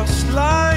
cross line.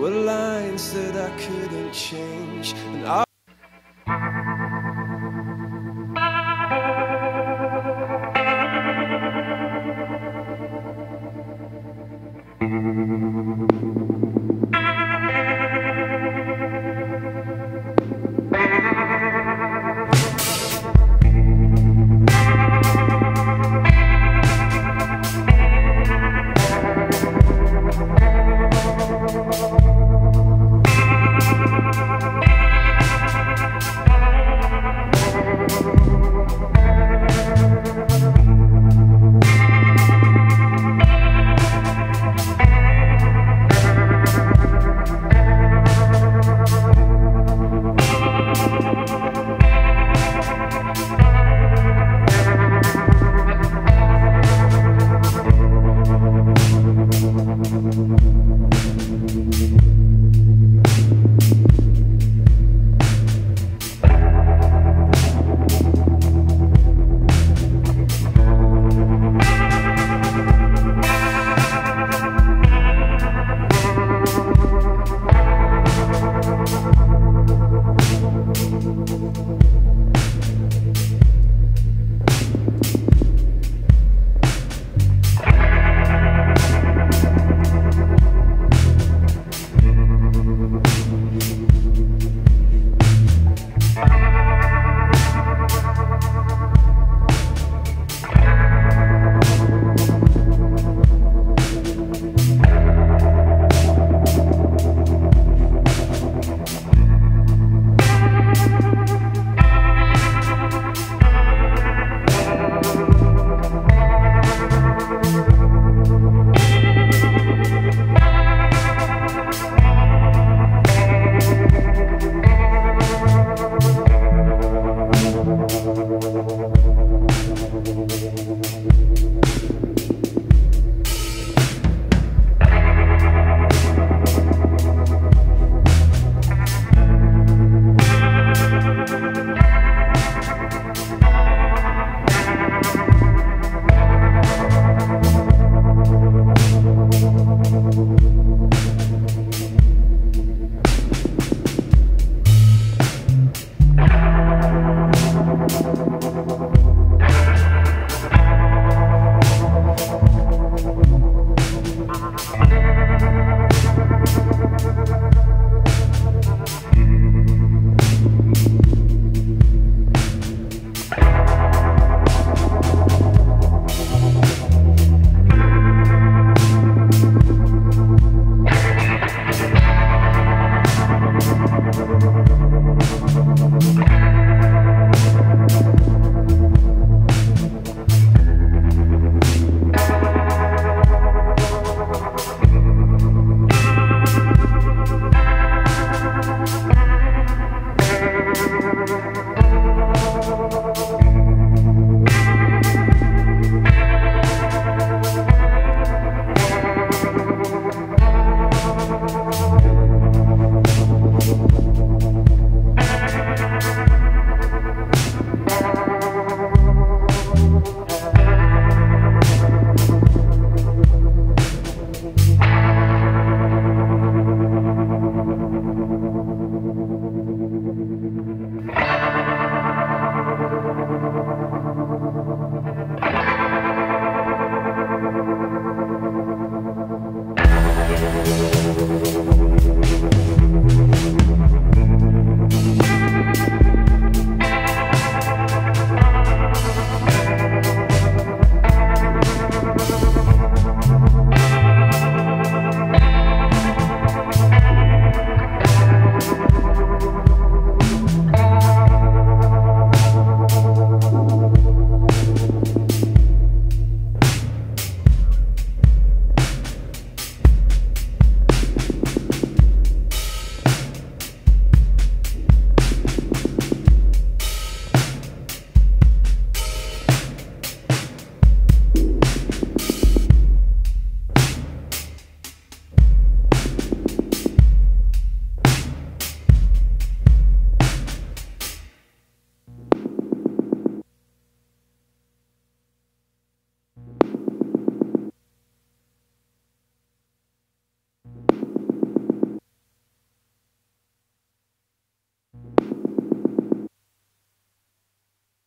Were lines that I couldn't change, and I